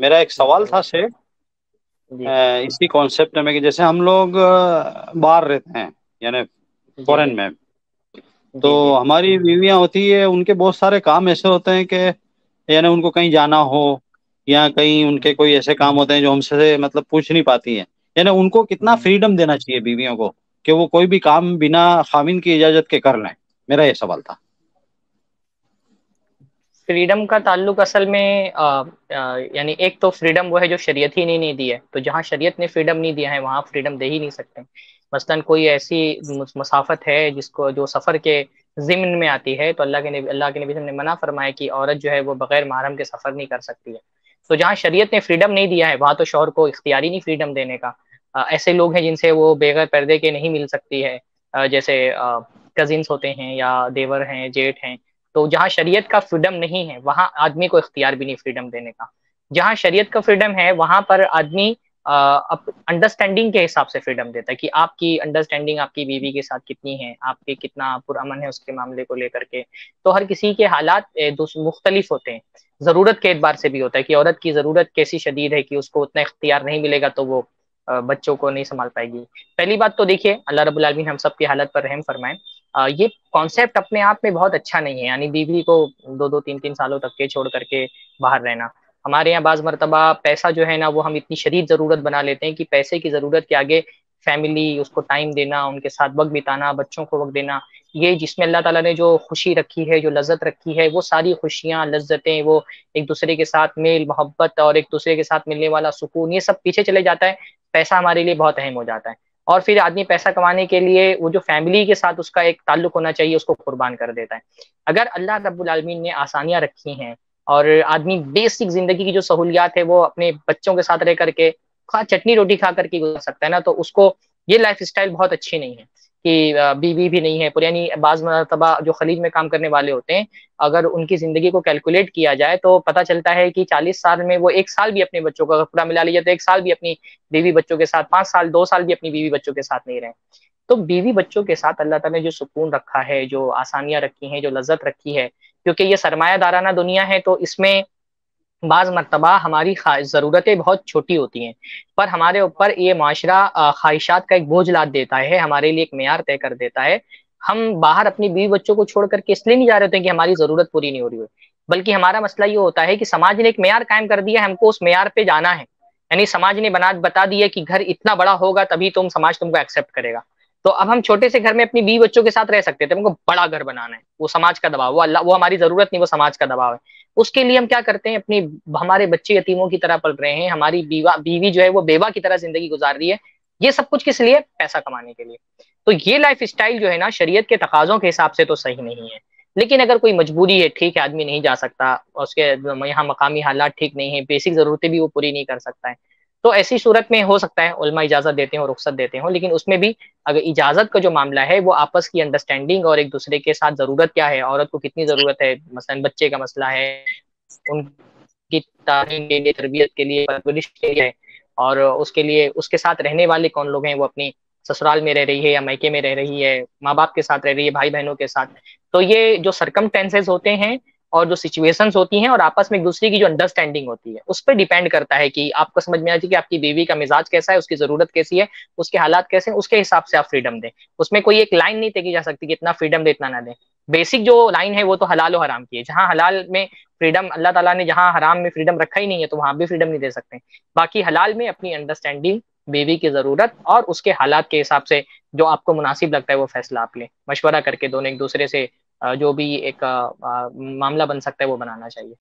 मेरा एक सवाल था से इसी कॉन्सेप्ट में कि जैसे हम लोग बाहर रहते हैं यानी फॉरेन में तो हमारी बीवियाँ होती है उनके बहुत सारे काम ऐसे होते हैं कि यानी उनको कहीं जाना हो या कहीं उनके कोई ऐसे काम होते हैं जो हमसे मतलब पूछ नहीं पाती हैं। यानी उनको कितना फ्रीडम। देना चाहिए बीवियों को कि वो कोई भी काम बिना खामिन की इजाज़त के कर लें? मेरा ये सवाल था। फ्रीडम का ताल्लुक असल में यानी एक तो फ्रीडम वो है जो शरीयत ही नहीं, नहीं दी है। तो जहाँ शरीयत ने फ्रीडम नहीं दिया है वहाँ फ्रीडम दे ही नहीं सकते। मसलन कोई ऐसी मुसाफत है जिसको जो सफ़र के जिम्न में आती है तो अल्लाह के नबी अल्लाह के नबी ने मना फरमाया कि औरत जो है वो बगैर महरम के सफ़र नहीं कर सकती है। तो जहाँ शरीयत ने फ्रीडम नहीं दिया है वहाँ तो शोहर को इख्तियारी नहीं फ्रीडम देने का। ऐसे लोग हैं जिनसे वो बेगर पर्दे के नहीं मिल सकती है। जैसे कजिन्स होते हैं या देवर हैं जेठ हैं तो जहाँ शरीयत का फ्रीडम नहीं है, वहाँ आदमी को इख्तियार भी नहीं फ्रीडम देने का। जहाँ शरीयत का फ्रीडम है, वहाँ पर आदमी अंडरस्टैंडिंग के हिसाब से फ्रीडम देता है कि आपकी अंडरस्टैंडिंग आपकी बीवी के साथ कितनी है, आपके कितना पुरअमन है उसके मामले को लेकर के। तो हर किसी के हालात मुख्तलिफ़ होते हैं। ज़रूरत के एतबार से भी होता है कि औरत की ज़रूरत कैसी शदीद है कि उसको उतना इख्तियार नहीं मिलेगा तो वो बच्चों को नहीं संभाल पाएगी। पहली बात तो देखिए, अल्लाह रबुल आलमीन हम सब की हालत पर रहम फरमाए। ये कॉन्सेप्ट अपने आप में बहुत अच्छा नहीं है, यानी बीवी को दो दो, तीन तीन सालों तक के छोड़ करके बाहर रहना। हमारे यहाँ बाज मरतबा पैसा जो है ना, वो हम इतनी शरीर ज़रूरत बना लेते हैं कि पैसे की ज़रूरत के आगे फैमिली उसको टाइम देना, उनके साथ वक्त बिताना, बच्चों को वक्त देना, ये जिसमें अल्लाह ताला ने जो खुशी रखी है, जो लज्जत रखी है, वो सारी खुशियाँ, लज्जतें, वो एक दूसरे के साथ मेल, मोहब्बत और एक दूसरे के साथ मिलने वाला सुकून, ये सब पीछे चले जाता है। पैसा हमारे लिए बहुत अहम हो जाता है। और फिर आदमी पैसा कमाने के लिए वो जो फैमिली के साथ उसका एक ताल्लुक होना चाहिए, उसको कुर्बान कर देता है। अगर अल्लाह रब्बुल आलमीन ने आसानियाँ रखी हैं और आदमी बेसिक ज़िंदगी की जो सहूलियात है वो अपने बच्चों के साथ रह करके खा, चटनी रोटी खा करके गुजर सकता है ना तो उसको ये लाइफ स्टाइल बहुत अच्छी नहीं है। कि बीवी भी नहीं है, पुरानी बाज मरतबा जो खलीज में काम करने वाले होते हैं, अगर उनकी ज़िंदगी को कैलकुलेट किया जाए तो पता चलता है कि चालीस साल में वो एक साल भी अपने बच्चों का पूरा मिला लिया तो एक साल भी अपनी बीवी बच्चों के साथ, पाँच साल, दो साल भी अपनी बीवी बच्चों के साथ नहीं रहे। तो बीवी बच्चों के साथ अल्लाह तला ने जो सुकून रखा है, जो आसानियाँ रखी हैं, जो लज्जत रखी है, क्योंकि ये सरमायादाराना दुनिया है तो इसमें बाज मरतबा, हमारी ज़रूरतें बहुत छोटी होती हैं, पर हमारे ऊपर ये माशरा ख्वाहिशात का एक बोझ लाद देता है, हमारे लिए एक मैार तय कर देता है। हम बाहर अपनी बीवी बच्चों को छोड़ करके इसलिए नहीं जा रहे होते कि हमारी ज़रूरत पूरी नहीं हो रही हो, बल्कि हमारा मसला ये होता है कि समाज ने एक मैार कायम कर दिया है, हमको उस मैार पे जाना है। यानी समाज ने बना, बता दिया कि घर इतना बड़ा होगा तभी तुम समाज तुमको एक्सेप्ट करेगा। तो अब हम छोटे से घर में अपनी बीवी बच्चों के साथ रह सकते थे, हमको बड़ा घर बनाना है, वो समाज का दबाव, वो अल्लाह वो हमारी ज़रूरत नहीं, वो समाज का दबाव है। उसके लिए हम क्या करते हैं, अपनी, हमारे बच्चे यतीमों की तरह पल रहे हैं, हमारी बीवा, बीवी जो है वो बेवा की तरह ज़िंदगी गुजार रही है, ये सब कुछ किस लिए? पैसा कमाने के लिए। तो ये लाइफ स्टाइल जो है ना, शरीयत के तकाजों के हिसाब से तो सही नहीं है। लेकिन अगर कोई मजबूरी है, ठीक है, आदमी नहीं जा सकता, उसके यहाँ मकामी हालात ठीक नहीं है, बेसिक जरूरतें भी वो पूरी नहीं कर सकता है। तो ऐसी सूरत में हो सकता है, उलमा इजाज़त देते हो, रुख्सत देते हो, लेकिन उसमें भी अगर इजाज़त का जो मामला है, वो आपस की अंडरस्टैंडिंग और एक दूसरे के साथ ज़रूरत क्या है, औरत को कितनी ज़रूरत है, मसलन बच्चे का मसला है, उनकी तालीम के लिए, तरबियत के लिए, परवरिश के लिए, और उसके लिए, उसके साथ रहने वाले कौन लोग हैं, वो अपनी ससुराल में रह रही है या मैके में रह रही है, माँ बाप के साथ रह रही है, भाई बहनों के साथ। तो ये जो सरकम होते हैं और जो सिचुएशंस होती हैं और आपस में एक दूसरे की जो अंडरस्टैंडिंग होती है, उस पर डिपेंड करता है कि आपको समझ में आ जाए कि आपकी बीवी का मिजाज कैसा है, उसकी ज़रूरत कैसी है, उसके हालात कैसे हैं, उसके हिसाब से आप फ्रीडम दें। उसमें कोई एक लाइन नहीं तकी जा सकती कि इतना फ्रीडम दे, इतना ना दें। बेसिक जो लाइन है वो तो हलाल और हराम की है। जहाँ हलाल में फ्रीडम अल्लाह ताला ने जहाँ हराम में फ्रीडम रखा ही नहीं है तो वहाँ भी फ्रीडम नहीं दे सकते। बाकी हलाल में अपनी अंडरस्टैंडिंग बेबी की ज़रूरत और उसके हालात के हिसाब से जो आपको मुनासिब लगता है, वो फैसला आप लें। मशवरा करके दोनों एक दूसरे से जो भी एक मामला बन सकता है वो बनाना चाहिए।